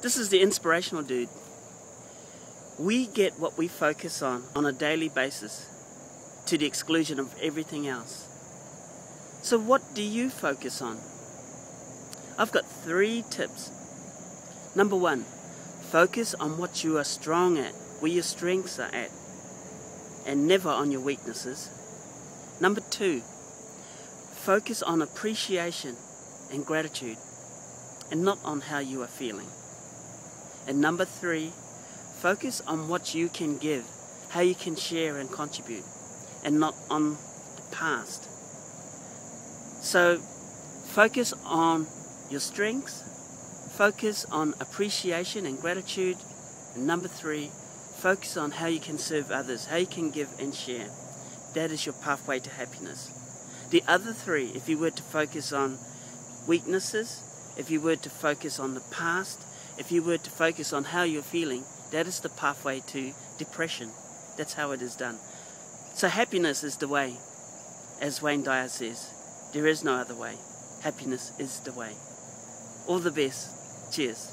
This is the inspirational dude. We get what we focus on on a daily basis to the exclusion of everything else. So, what do you focus on? I've got three tips. Number one, focus on what you are strong at, where your strengths are at, and never on your weaknesses. Number two, focus on appreciation and gratitude, and not on how you are feeling. And number three, focus on what you can give, how you can share and contribute, and not on the past. So focus on your strengths, focus on appreciation and gratitude, and number three, focus on how you can serve others, how you can give and share. That is your pathway to happiness. The other three, if you were to focus on weaknesses, if you were to focus on the past, if you were to focus on how you're feeling, that is the pathway to depression. That's how it is done. So happiness is the way, as Wayne Dyer says. There is no other way. Happiness is the way. All the best. Cheers.